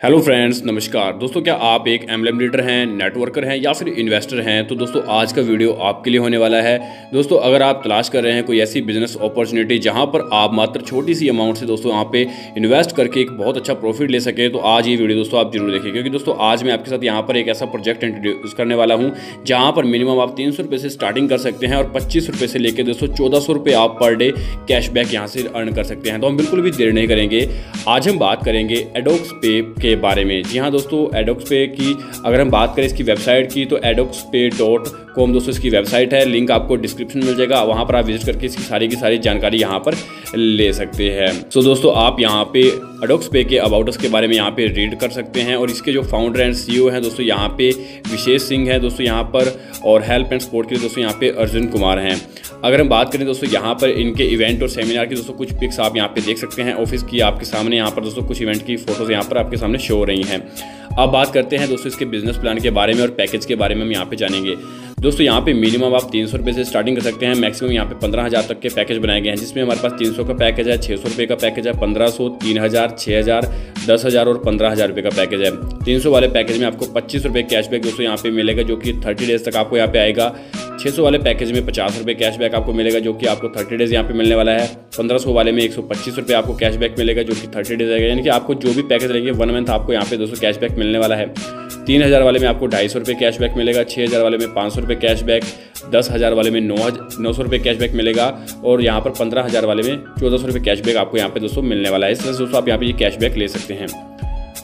Hello friends, नमस्कार। दोस्तों, क्या आप एक एमलेम लीडर हैं, नेटवर्कर हैं या फिर इन्वेस्टर हैं? तो दोस्तों, आज का वीडियो आपके लिए होने वाला है। दोस्तों, अगर आप तलाश कर रहे हैं कोई ऐसी बिज़नेस अपॉर्चुनिटी जहाँ पर आप मात्र छोटी सी अमाउंट से दोस्तों यहाँ पे इन्वेस्ट करके एक बहुत अच्छा प्रॉफिट ले सकें तो आज ये वीडियो दोस्तों आप ज़रूर देखें क्योंकि दोस्तों, आज मैं आपके साथ यहाँ पर एक ऐसा प्रोजेक्ट इंट्रोड्यूस करने वाला हूँ, जहाँ पर मिनिमम आप तीन से स्टार्टिंग कर सकते हैं और पच्चीस से लेकर दोस्तों, चौदह आप पर डे कैशबैक यहाँ से अर्न कर सकते हैं। तो हम बिल्कुल भी देर नहीं करेंगे। आज हम बात करेंगे एडोक्स पे के बारे में। जी हाँ दोस्तों एडोक्स पे की अगर हम बात करें इसकी वेबसाइट की तो एडोक्स पे डॉट कॉम दोस्तों इसकी वेबसाइट है। लिंक आपको डिस्क्रिप्शन मिल जाएगा। वहाँ पर आप विज़िट करके इसकी सारी की सारी जानकारी यहाँ पर ले सकते हैं। सो so, दोस्तों आप यहाँ पे एडोक्स पे के अबाउटस के बारे में यहाँ पे रीड कर सकते हैं। और इसके जो फाउंडर एंड सीईओ हैं दोस्तों यहाँ पे विशेष सिंह है दोस्तों यहाँ पर। और हेल्प एंड सपोर्ट के लिए दोस्तों यहाँ पे अर्जुन कुमार हैं। अगर हम बात करें दोस्तों यहाँ पर इनके इवेंट और सेमिनार की, दोस्तों कुछ पिक्स आप यहाँ पे देख सकते हैं। ऑफ़िस की आपके सामने यहाँ पर दोस्तों कुछ इवेंट की फ़ोटोज़ यहाँ पर आपके सामने शो हो रही हैं। अब बात करते हैं दोस्तों इसके बिज़नेस प्लान के बारे में और पैकेज के बारे में हम यहाँ पे जानेंगे। दोस्तों यहाँ पे मिनिमम आप तीन सौ रुपये से स्टार्टिंग कर सकते हैं। मैक्सिमम यहाँ पे पंद्रह हज़ार तक के पैकेज बनाए गए हैं, जिसमें हमारे पास तीन सौ का पैकेज है छः सौ रुपये का पैकेज है, पंद्रह सौ, तीन हज़ार छः हज़ार दस हज़ार और पंद्रह हज़ार रुपये का पैकेज है। तीन सौ वाले पैकेज में आपको पच्चीस रुपये कैशबैक दोस्तों यहाँ पे मिलेगा, जो कि थर्टी डेज़ तक आपको यहाँ पे आएगा। छः सौ वाले पैकेज में पचास रुपये कैशबैक आपको मिलेगा, जो कि आपको थर्टी डेज़ यहाँ पे मिलने वाला है। पंद्रह सौ वाले में एक सौ पच्चीस रुपये आपको कैशबैक मिलेगा, जो कि थर्टी डेज़ आएगा। यानी कि आपको जो भी पैकेज रहेंगे वन मंथ आपको यहाँ पे दोस्तों कैशबैक मिलने वाला है। तीन हज़ार वाले में आपको ढाई सौ रुपये कैशबैक मिलेगा छः हज़ार वाले में पाँच सौ रुपये कैशबैक दस हज़ार वाले में नौ नौ सौ रुपये कैशबैक मिलेगा और यहाँ पर पंद्रह हज़ार वाले में चौदह सौ रुपये कैशबैक आपको यहाँ पे दोस्तों मिलने वाला है। इस तरह से दोस्तों आप यहाँ पे ये कैशबैक ले सकते हैं।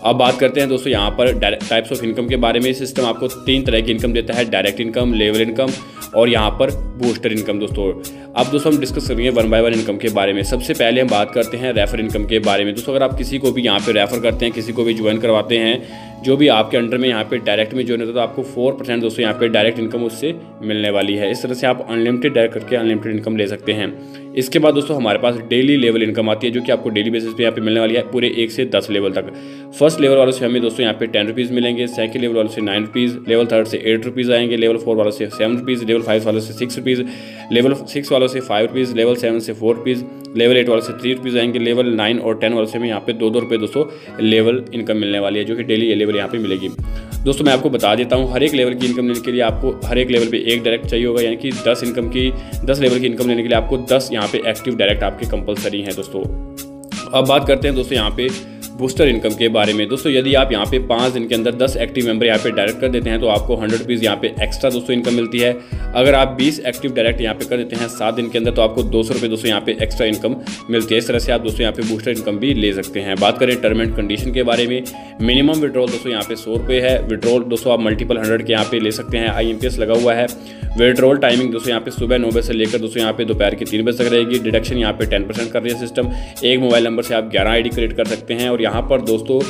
अब बात करते हैं दोस्तों यहाँ पर टाइप्स ऑफ़ इनकम के बारे में। सिस्टम आपको तीन तरह की इनकम देता है डायरेक्ट इनकम लेवल इनकम और यहाँ पर बूस्टर इनकम दोस्तों। अब दोस्तों हम डिस्कस करेंगे वन बाय वन इनकम के बारे में। सबसे पहले हम बात करते हैं रेफर इनकम के बारे में। दोस्तों, अगर आप किसी को भी यहाँ पे रेफर करते हैं, किसी को भी ज्वाइन करवाते हैं, जो भी आपके अंडर में यहाँ पे डायरेक्ट में ज्वाइन होता है तो आपको फोर परसेंट दोस्तों यहाँ पे डायरेक्ट इनकम उससे मिलने वाली है। इस तरह से आप अनलिमिटेड डायरेक्ट करके अनलिमिटेड इनकम ले सकते हैं। इसके बाद दोस्तों हमारे पास डेली लेवल इनकम आती है, जो कि आपको डेली बेसिस पे यहाँ पे मिलने वाली है, पूरे एक से दस लेवल तक। फ़र्स्ट लेवल वालों से हमें दोस्तों यहाँ पे टेन रुपीज़ मिलेंगे सेकंड लेवल वालों से नाइन रुपीज़ लेवल थर्ड से एट रुपीज़ आएँगे लेवल फोर वालों से सेवन रुपीज़ लेवल फाइव वालों से सिक्स रुपीज़ लेवल सिक्स वालों से फाइव रुपीज़ लेवल सेवन से फोर रुपीज़ लेवल एट वालों से थ्री रुपीज़ आएँगे लेवल नाइन और टेन वालों से हमें यहाँ पे दो दो रुपये दोस्तों लेवल इनकम मिलने वाली है, जो कि डेली लेवल यहाँ पे मिलेगी। दोस्तों मैं आपको बता देता हूँ, हर एक लेवल की इनकम लेने के लिए आपको हर एक लेवल पे एक डायरेक्ट चाहिए होगा, यानी कि दस इनकम की, दस लेवल की इनकम लेने के लिए आपको दस पे एक्टिव डायरेक्ट आपके कंपलसरी हैं दोस्तों। अब बात करते हैं दोस्तों यहाँ पे बूस्टर इनकम के बारे में दोस्तों यदि आप यहाँ पे पाँच दिन के अंदर दस एक्टिव मेंबर यहाँ पे डायरेक्ट कर देते हैं तो आपको हंड्रेड रुपीज़ यहाँ पे एक्स्ट्रा दोस्तों इनकम मिलती है अगर आप बीस एक्टिव डायरेक्ट यहाँ पे कर देते हैं सात दिन के अंदर तो आपको दो सौ रुपये दोस्तों यहाँ पे एक्स्ट्रा इनकम मिलती है इस तरह से आप दोस्तों यहाँ पे बूस्टर इनकम भी ले सकते हैं बात करें टर्म एंड कंडीशन के बारे में मिनिमम विड्रॉल दोस्तों यहाँ पे सौ रुपये है विड्रॉल दोस्तों आप मल्टीपल हंड्रेड के यहाँ पे ले सकते हैं आई लगा हुआ है विड्रॉल टाइमिंग दोस्तों यहाँ पे सुबह नौ बजे से लेकर दोस्तों यहाँ पे दोपहर के तीन बजे तक रहेगी डिडक्शन यहाँ पे टेन परसेंट कर रही है सिस्टम एक मोबाइल नंबर से आप ग्यारह आई क्रिएट कर सकते हैं और यहाँ पर दोस्तों,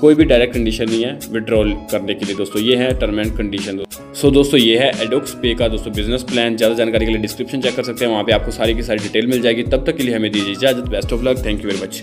कोई भी डायरेक्ट कंडीशन नहीं है विड्रॉल करने के लिए दोस्तों। ये है टर्म एंड कंडीशन सो दोस्तों, ये है एडोक्स पे का दोस्तों बिज़नेस प्लान ज़्यादा जानकारी के लिए डिस्क्रिप्शन चेक कर सकते हैं। वहाँ पे आपको सारी की सारी डिटेल मिल जाएगी। तब तक के लिए हमें दीजिए इजाज़त। Best of luck thank you very much